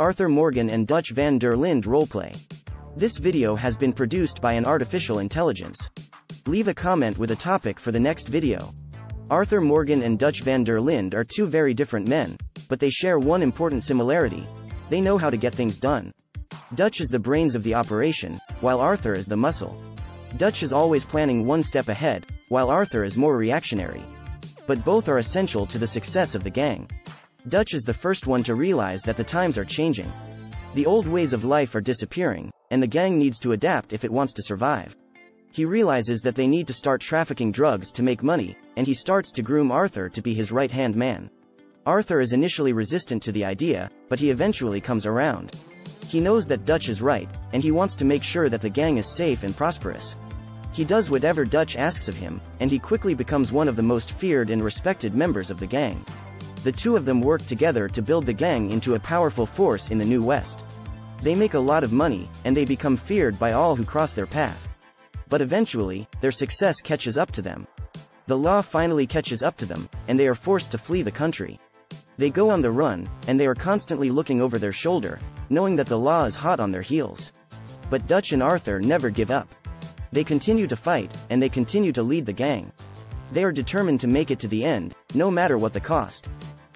Arthur Morgan and Dutch van der Linde roleplay. This video has been produced by an artificial intelligence. Leave a comment with a topic for the next video. Arthur Morgan and Dutch van der Linde are two very different men, but they share one important similarity. They know how to get things done. Dutch is the brains of the operation, while Arthur is the muscle. Dutch is always planning one step ahead, while Arthur is more reactionary. But both are essential to the success of the gang. Dutch is the first one to realize that the times are changing. The old ways of life are disappearing, and the gang needs to adapt if it wants to survive. He realizes that they need to start trafficking drugs to make money, and he starts to groom Arthur to be his right-hand man. Arthur is initially resistant to the idea, but he eventually comes around. He knows that Dutch is right, and he wants to make sure that the gang is safe and prosperous. He does whatever Dutch asks of him, and he quickly becomes one of the most feared and respected members of the gang the two of them work together to build the gang into a powerful force in the New West. They make a lot of money, and they become feared by all who cross their path. But eventually, their success catches up to them. The law finally catches up to them, and they are forced to flee the country. They go on the run, and they are constantly looking over their shoulder, knowing that the law is hot on their heels. But Dutch and Arthur never give up. They continue to fight, and they continue to lead the gang. They are determined to make it to the end, no matter what the cost.